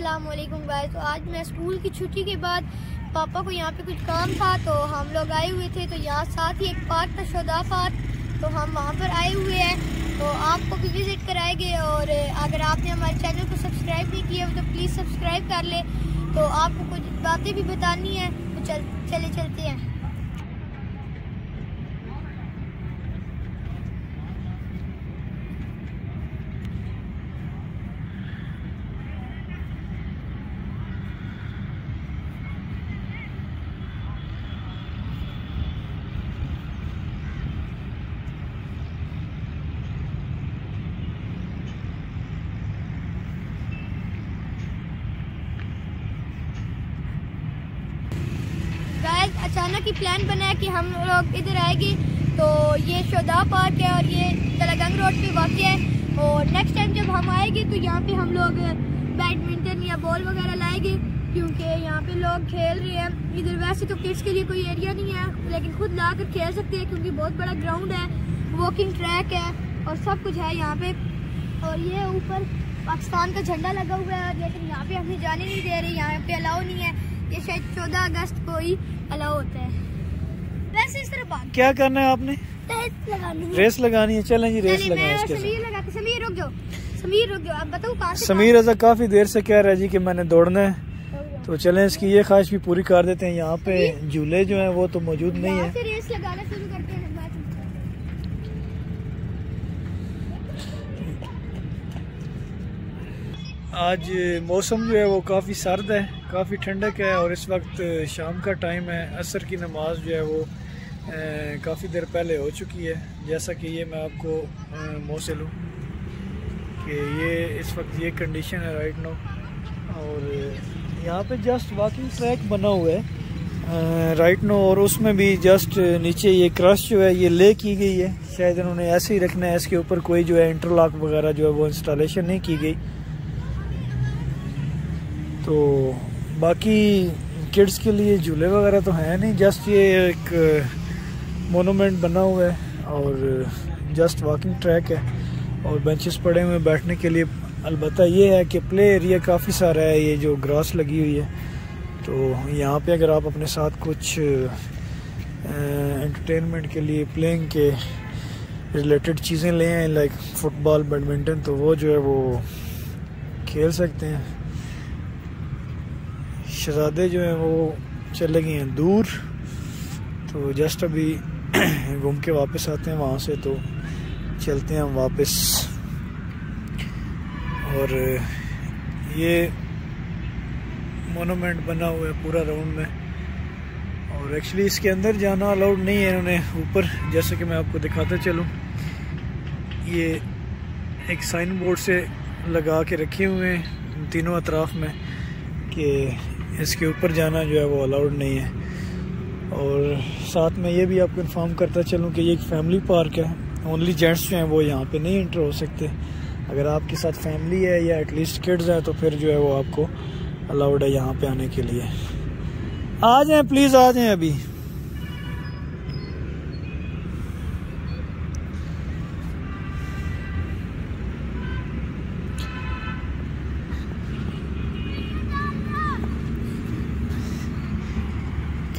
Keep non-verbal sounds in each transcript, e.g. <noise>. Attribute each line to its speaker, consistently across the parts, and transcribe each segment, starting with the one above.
Speaker 1: अस्सलाम वालेकुम गाइस तो आज मैं स्कूल की छुट्टी के बाद पापा को यहाँ पे कुछ काम था तो हम लोग आए हुए थे तो यहाँ साथ ही एक पार्क था शोदा पार्क। तो हम वहाँ पर आए हुए हैं। तो आपको भी विज़िट कराएँगे और अगर आपने हमारे चैनल को सब्सक्राइब नहीं किया तो प्लीज़ सब्सक्राइब कर ले। तो आपको कुछ बातें भी बतानी है तो चल, चले चलते हैं। गाइस अचानक ही प्लान बनाया कि हम लोग इधर आएँगे। तो ये शोदा पार्क है और ये तलागंग रोड पे वाक़ है। और नेक्स्ट टाइम जब हम आएँगे तो यहाँ पे हम लोग बैडमिंटन या बॉल वगैरह लाएँगे, क्योंकि यहाँ पे लोग खेल रहे हैं। इधर वैसे तो किड्स के लिए कोई एरिया नहीं है, लेकिन खुद ला कर खेल सकते हैं, क्योंकि बहुत बड़ा ग्राउंड है वॉकिंग ट्रैक है और सब कुछ है यहाँ पे। और ये ऊपर पाकिस्तान का झंडा लगा हुआ है, लेकिन यहाँ पे हमें जाने नहीं दे रहे, यहाँ पे अलाउ नहीं है। ये शायद चौदह अगस्त को ही अलाउ होता है। वैसे इस तरह बात।
Speaker 2: क्या करना है आपने?
Speaker 1: रेस लगानी है।
Speaker 2: रेस लगानी है। चलें जी रेस लगाएँ
Speaker 1: समीर लगाते समीर रुक जाओ। समीर रुक जाओ। आप बताओ कहाँ से
Speaker 2: समीर ऐसा काफ़ी देर से कह रहा है जी कि मैंने दौड़ना है। तो चलें इसकी ये ख्वाहिश भी पूरी कर देते हैं। यहाँ पे झूले जो हैं वो तो मौजूद नहीं है।
Speaker 1: रेस लगाना शुरू करते हैं बाद में।
Speaker 2: आज मौसम जो है वो काफ़ी सर्द है काफ़ी ठंडक है और इस वक्त शाम का टाइम है। असर की नमाज़ जो है वो काफ़ी देर पहले हो चुकी है। जैसा कि ये मैं आपको अ, मुँह से लूँ कि ये इस वक्त ये कंडीशन है राइट नो और यहाँ पे जस्ट वॉकिंग ट्रैक बना हुआ है राइट नो और उसमें भी जस्ट नीचे ये क्रश जो है ये ले की गई है। शायद इन्होंने ऐसे ही रखना है इसके ऊपर कोई जो है इंटरलॉक वगैरह जो है वो इंस्टॉलेशन नहीं की गई। तो बाकी किड्स के लिए झूले वगैरह तो हैं नहीं जस्ट ये एक मोनूमेंट बना हुआ है और जस्ट वॉकिंग ट्रैक है और बेंचेस पड़े हुए बैठने के लिए। अलबत्ता ये है कि प्ले एरिया काफ़ी सारा है, ये जो ग्रास लगी हुई है। तो यहाँ पे अगर आप अपने साथ कुछ एंटरटेनमेंट के लिए प्लेइंग के रिलेटेड चीज़ें ले आए लाइक फुटबॉल बैडमिंटन तो वो जो है वो खेल सकते हैं। शहजादे जो हैं वो चले गए हैं दूर तो जस्ट अभी <clears throat> घूम के वापस आते हैं वहाँ से तो चलते हैं हम वापस। और ये मोनूमेंट बना हुआ है पूरा राउंड में। और एक्चुअली इसके अंदर जाना अलाउड नहीं है इन्होंने ऊपर, जैसे कि मैं आपको दिखाता चलूँ। ये एक साइन बोर्ड से लगा के रखे हुए हैं तीनों अतराफ में कि इसके ऊपर जाना जो है वो अलाउड नहीं है। और साथ में ये भी आपको इन्फॉर्म करता चलूँ कि ये एक फैमिली पार्क है। ओनली जेंट्स जो हैं वो यहाँ पे नहीं इंटर हो सकते। अगर आपके साथ फैमिली है या एटलीस्ट किड्स हैं तो फिर जो है वो आपको अलाउड है यहाँ पे आने के लिए। आ जाएँ प्लीज़ आ जाएँ अभी।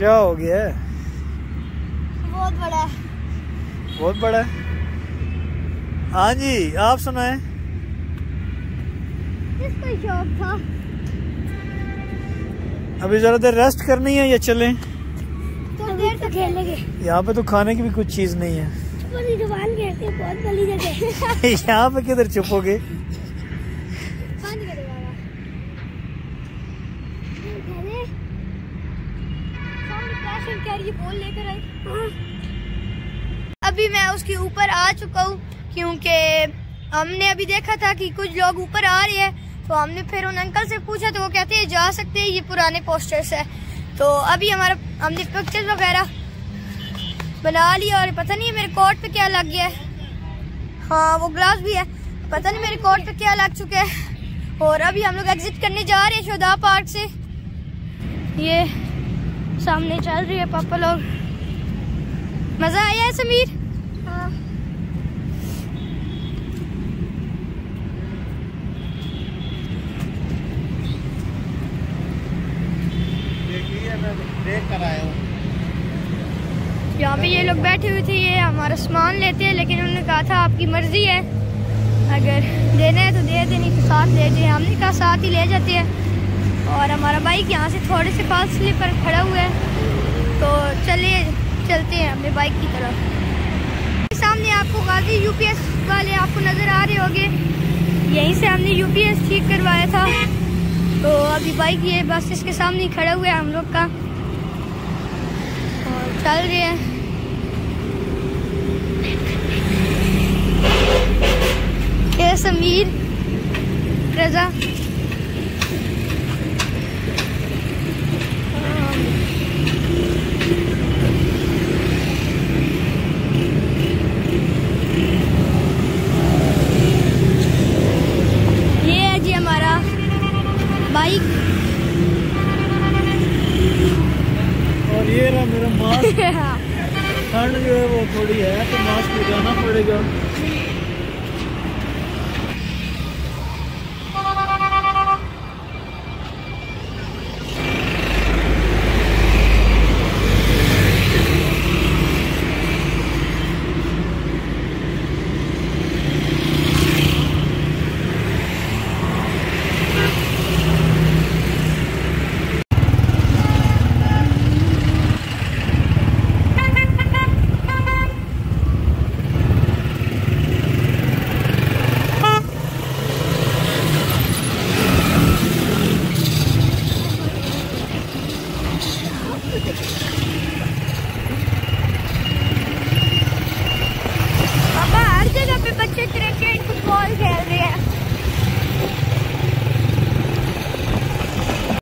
Speaker 2: क्या हो गया? है
Speaker 1: बहुत बड़ा है।
Speaker 2: बहुत बड़ा है? हाँ जी आप सुनाए।
Speaker 1: शौक था।
Speaker 2: अभी ज़रा देर रेस्ट करनी है या चलें?
Speaker 1: तो देर तक खेलेंगे।
Speaker 2: यहाँ पे तो खाने की भी कुछ चीज़ नहीं है। <laughs> यहाँ पे किधर चुपोगे
Speaker 1: बंद कर देगा अरे सामने कैश एंड लेकर आई। अभी मैं उसके ऊपर आ चुका हूँ, क्योंकि हमने अभी देखा था कि कुछ लोग ऊपर आ रहे हैं। तो हमने फिर उन अंकल से पूछा तो वो कहते हैं, जा सकते हैं, ये पुराने पोस्टर्स है। तो अभी हमारा, हमने पिक्चर्स वगैरह बना लिया और पता नहीं मेरे कोट पे क्या लग गया है। हाँ वो ग्लास भी है। पता नहीं मेरे कोट पे क्या लग चुका है। और अभी हम लोग एग्जिट करने जा रहे हैं शोधा पार्क से। ये सामने चल रही है पापा लोग। मज़ा आया है समीर? हाँ। यहाँ पे ये लोग बैठे हुए थे ये हमारा सामान लेते हैं लेकिन उन्होंने कहा था आपकी मर्ज़ी है। अगर देना है तो दे देनी तो साथ ले जाए हमने कहा साथ ही ले जाते हैं। बाइक यहाँ से थोड़े से फासले पर खड़ा हुआ है। तो चलिए चलते हैं अपने बाइक की तरफ़। सामने आपको गाजी यूपीएस वाले आपको नज़र आ रहे होंगे। यहीं से हमने यूपीएस ठीक करवाया था। तो अभी बाइक ये बस इसके सामने खड़ा हुआ है हम लोग का। और चल रहे हैं समीर, रजा।
Speaker 2: मेरा मास्क ठंड जो वो थोड़ी मास्क लगाना पड़ेगा।